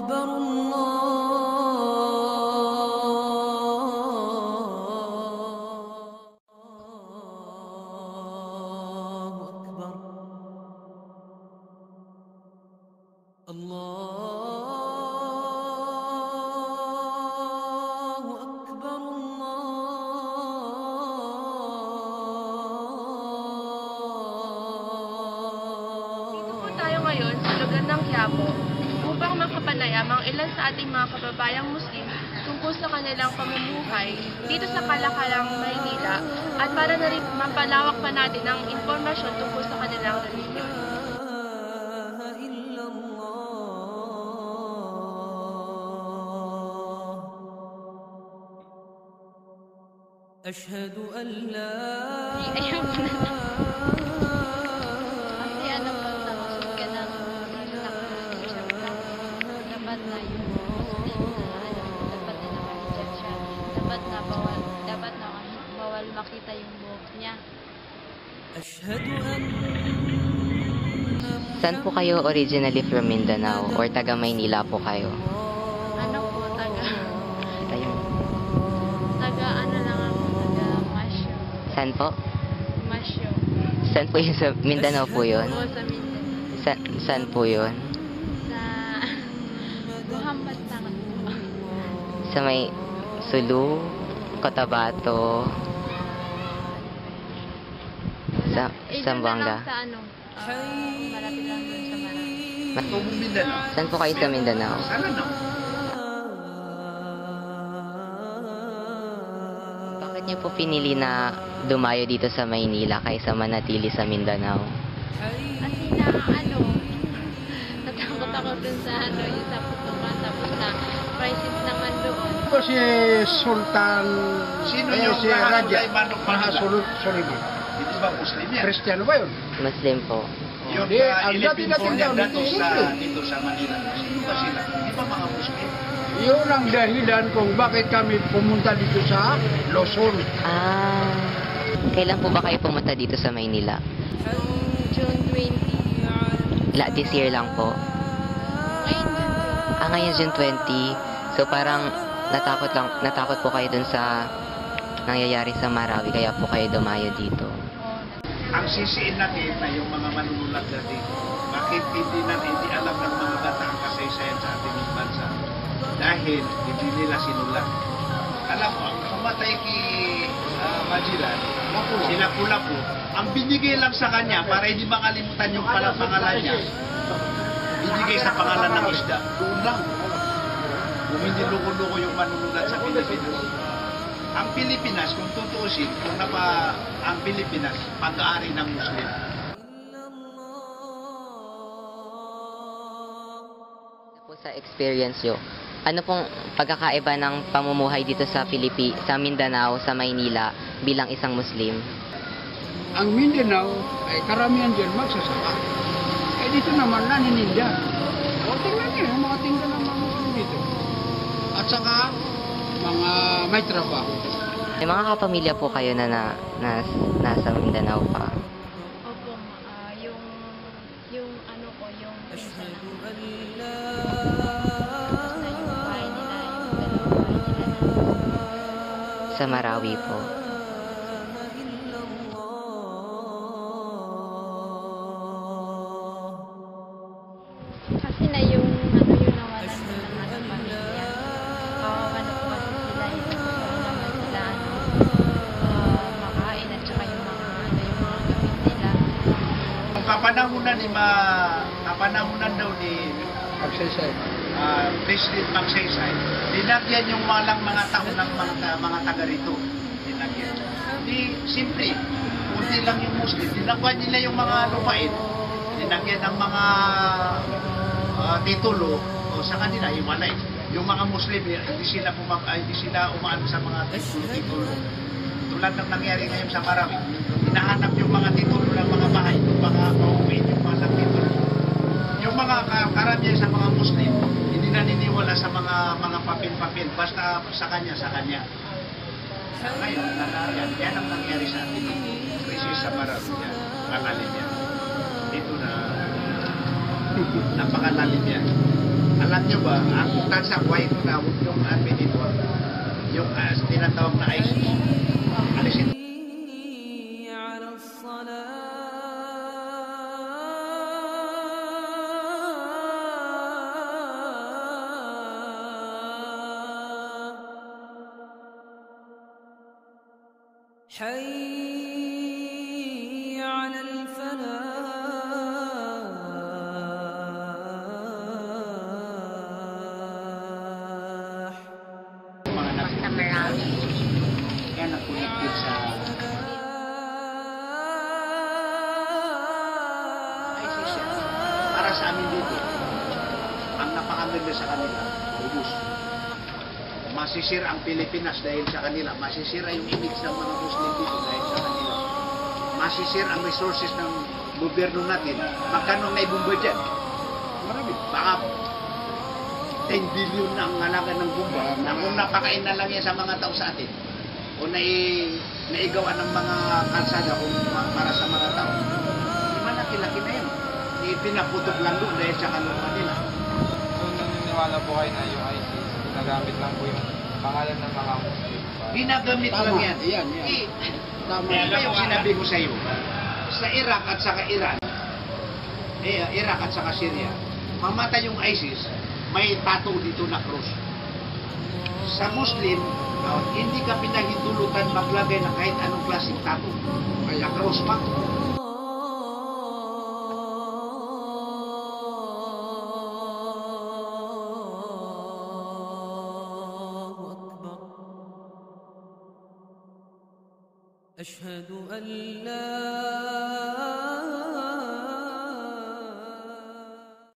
أكبر الله أكبر الله أكبر Dito po الله tayo ngayon sa lugar ng Quiapo upang makapanayam ang ilan sa ating mga kababayang Muslim tungkol sa kanilang pamumuhay dito sa Kalakalang, Maynila at para na rin mapalawak pa natin ang impormasyon tungkol sa kanilang relihiyon. إله إلا الله أشهد أن لا niya. Saan po kayo originally from Mindanao or taga Maynila po kayo? Ano po, taga... Ayun. Taga ano lang ako, taga Masyo. Saan po? Masyo. Saan po yun? Sa Mindanao po yun? Oo, sa Mindanao. Sa, saan po yun? Sa... Muhammad Tangan po. Sa may Sulu, Cotabato, sa Eh, Zamboanga. lang Sa ano, ah, malapit lang sa Mindanao. Saan po kayo sa Mindanao? Sana no? Bakit niyo po pinili na dumayo dito sa Maynila kaysa manatili sa Mindanao? Kasi na ano, natakot ako dun sa ano, yung sa putukan, tapos na crisis naman doon. Ito si Sultan Sino eh, yung si Maha Raja? Mahasulot Suliman. Hindi ba Muslim yan? Kristyano ba yun? Muslim po. Yung Di, uh, ang dati-dati Philippine daw, dato dito, sa, Muslim. dito sa Manila. Sino ba sila? Di ba mga Muslim? Yun ang dahilan kung bakit kami pumunta dito sa Luzon. Ah, kailan po ba kayo pumunta dito sa Maynila? June 20. La, this year lang po. Ah, ngayon June 20. So parang natakot lang, natakot po kayo dun sa nangyayari sa Marawi kaya po kayo dumayo dito. Ang sisiin natin na yung mga manunulat natin, bakit hindi na hindi alam ng mga bata ang kasaysayan sa ating bansa? Dahil hindi nila sinulat. Alam mo, ang pumatay kay uh, Magellan, sila pula po, ang binigay lang sa kanya para hindi makalimutan yung pala pangalan niya, binigay sa pangalan ng isda. Doon lang. Kung hindi loko-loko yung manunulat sa Pilipinas. Ang Pilipinas, kung tutuusin, kung napa, ang Pilipinas, pag-aari ng Muslim. Ano po sa experience nyo, ano pong pagkakaiba ng pamumuhay dito sa Pilipi, sa Mindanao, sa Maynila bilang isang Muslim? Ang Mindanao ay karamihan dyan magsasaka. Eh dito naman nanininda. O tingnan niyo mga tinda ng mga Muslim dito. At saka mga may trabaho. May mga kapamilya po kayo na, na, na nasa Mindanao pa? Opo, uh, yung, yung ano ko, yung isa Sa Marawi po. Kasi na Kung kapanahunan ni ma, kapanahunan daw ni Magsaysay. uh, President Magsaysay, dinagyan yung walang mga tao ng mga, mga taga rito. Dinagyan. Di, simple, kunti lang yung Muslim, dinagyan nila yung mga lupain, dinagyan ng mga ah, titulo, o sa kanila, iwalay. Yung mga Muslim, eh, hindi sila, pumap, ah, hindi sila umaan sa mga titulo. Tulad ng nangyari ngayon sa Marawi, hinahanap yung mga titulo ng mga bahay, yung mga pauwi, yung mga titulo yung mga ka- karamihan sa mga Muslim, hindi naniniwala sa mga mga papel-papel, basta sa kanya, sa kanya. Ngayon, na- yan, yan ang nangyari sa atin. Krisis sa Marawi yan. Malalim yan. Dito na, napakalalim yan. Alam niyo ba, ang tansa white na yung admin dito, yung uh, tinatawag na ISIS, alisin حي على الفلاح mga marami. kaya na-connected sa ISIS yan. Para sa amin dito, ang napakaganda sa kanila, ubus. Masisira ang Pilipinas dahil sa kanila. Masisira yung image ng mga Muslim dito dahil sa kanila. Masisira ang resources ng gobyerno natin. Magkano na ibumba dyan? Marami. Baka 10 billion na ang halaga ng bomba na kung napakain na lang yan sa mga tao sa atin o nai, naigawan ng mga kalsada kung para sa mga tao. Di malaki-laki na yan. Ipinaputok lang doon dahil sa kalooban nila. So, naniniwala po kayo na yung ISIS, ginagamit lang po yung pangalan ng mga Muslim. Ginagamit lang yan. Yan, yan. Eh, Tama. Kaya ba yung sinabi ko sa iyo, sa Iraq at saka Iran, eh, Iraq at saka Syria, mamatay yung ISIS, may tattoo dito na cross. Sa Muslim, uh, hindi ka pinahintulutan maglagay ng kahit anong klaseng tattoo. Kaya cross pa. أشهد أن لا